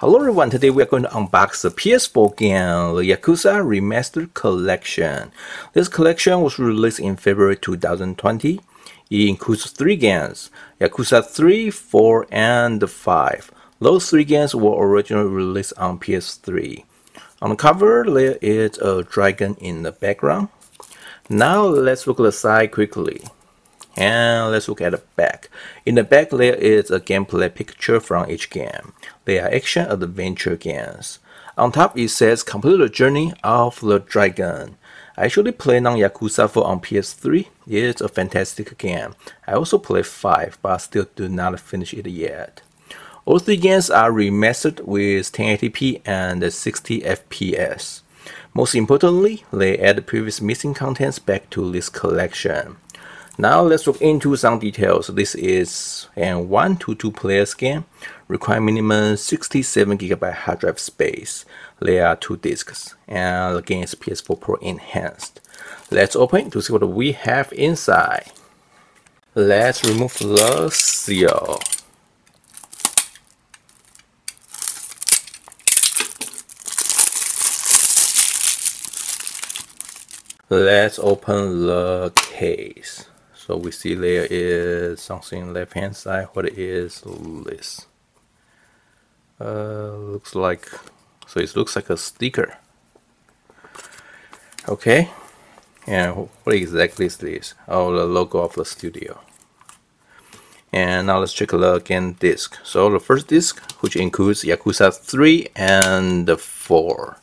Hello everyone, today we are going to unbox the PS4 game, the Yakuza Remastered Collection. This collection was released in February 2020. It includes three games, Yakuza 3, 4, and 5. Those three games were originally released on PS3. On the cover, there is a dragon in the background. Now let's look at the side quickly. And let's look at the back. In the back there is a gameplay picture from each game. They are action adventure games. On top it says complete the journey of the dragon. I actually played on Yakuza 4 on PS3. It's a fantastic game. I also played 5 but still do not finish it yet. All three games are remastered with 1080p and 60 FPS. Most importantly, they add previous missing contents back to this collection. Now let's look into some details. This is a 1 to 2 player game, require minimum 67 gigabyte hard drive space. There are two discs, and the game is PS4 Pro enhanced. Let's open to see what we have inside. Let's remove the seal. Let's open the case. So we see there is something left hand side. What is this? Uh, looks like so it looks like a sticker. Okay, and what exactly is this? Oh, the logo of the studio. And now let's check the game disc. So the first disc, which includes Yakuza 3 and 4.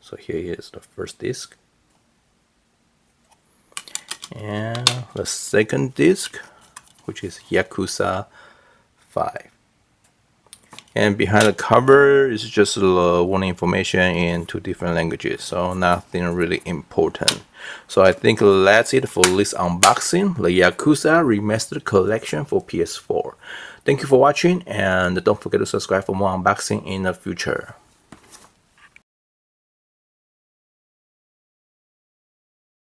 So here is the first disc and the second disc which is Yakuza 5 and behind the cover is just warning information in two different languages so nothing really important. So I think that's it for this unboxing the Yakuza Remastered Collection for PS4 thank you for watching and don't forget to subscribe for more unboxing in the future